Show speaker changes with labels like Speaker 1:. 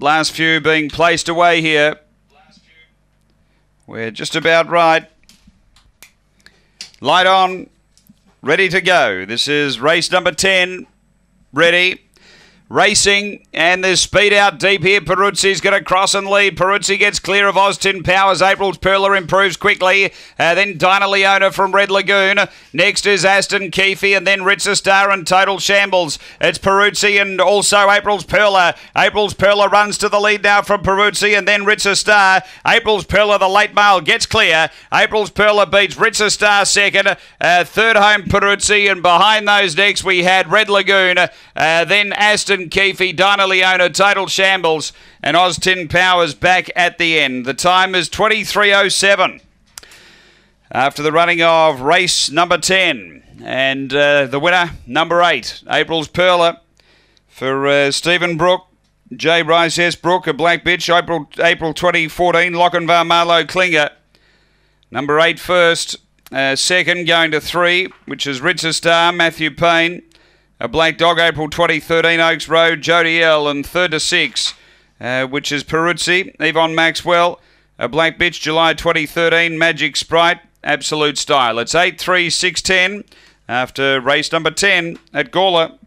Speaker 1: Last few being placed away here. We're just about right. Light on. Ready to go. This is race number 10. Ready. Racing, and there's speed out deep here. Peruzzi's going to cross and lead. Peruzzi gets clear of Austin Powers. April's Perla improves quickly. Uh, then Dinah Leona from Red Lagoon. Next is Aston Keefe, and then Ritza Star and Total Shambles. It's Peruzzi and also April's Perla. April's Perla runs to the lead now from Peruzzi, and then Ritza Star. April's Perla, the late male, gets clear. April's Perla beats Ritza Star second. Uh, third home Peruzzi, and behind those next we had Red Lagoon. Uh, then Aston Keefe, Dinah Leona, Total Shambles, and Austin Powers back at the end. The time is 23.07 after the running of race number 10. And uh, the winner, number 8, April's Perla for uh, Stephen Brook. J. Rice S. Brook, a black bitch, April, April 2014, Lochinvar Marlowe Klinger. Number 8 first. Uh, second going to 3, which is Richard Star, Matthew Payne. A Black Dog, April 2013, Oaks Road, Jody L. And third to six, uh, which is Peruzzi, Yvonne Maxwell. A Black Bitch, July 2013, Magic Sprite, Absolute Style. It's 8 3 6 10 after race number 10 at Gawler.